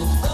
Oh.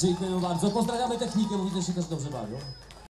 Dziękujemy bardzo. Pozdrawiamy technikę, bo widzę, że się też dobrze bawią.